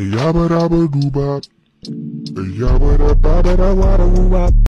Yabba dabba doo bop. Yabba dabba dabba wada woo wop.